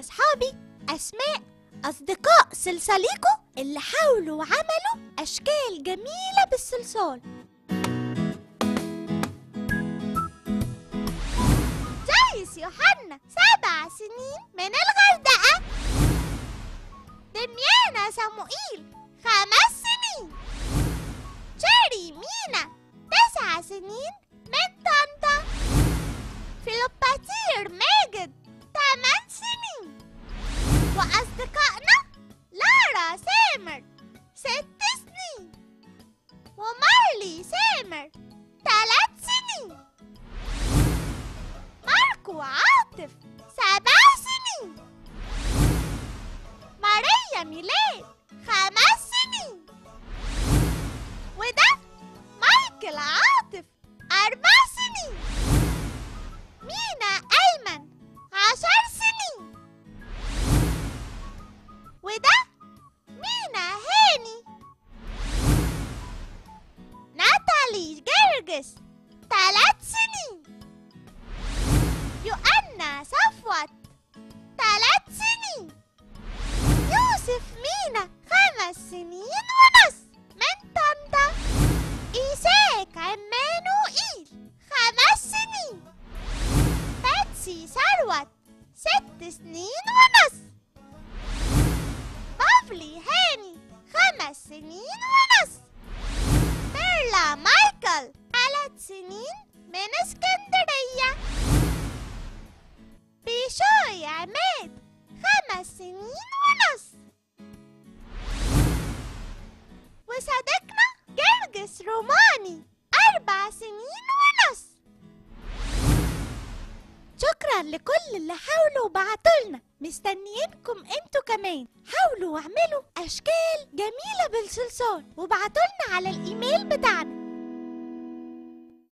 يا صحابي أسماء أصدقاء سلساليكو اللي حاولوا وعملوا أشكال جميلة بالصلصال. جايس يوحنا سبع سنين من الغردقة. دميانا صموئيل خمس سنين. ست سنين ومارلي سامر. ثلاث سنين ماركو عاطف سبع سنين ماريا ميلاد خمس ناتالي جرجس. ثلاث سنين يوأنا صفوت. ثلاث سنين يوسف مينا خمس سنين ونص. من طنطا إيساك عمانوئيل. خمس سنين. باتسي ثروت. ست سنين ونص. بافلي هاني. خمس سنين ونص. من اسكندرية بيشوي عماد خمس سنين ونص وصديقنا جرجس روماني أربع سنين ونص شكرا لكل اللي حاولوا وبعتولنا مستنيينكم أنتوا كمان حاولوا واعملوا اشكال جميلة بالصلصال وبعتولنا على الايميل بتاعنا